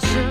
Such a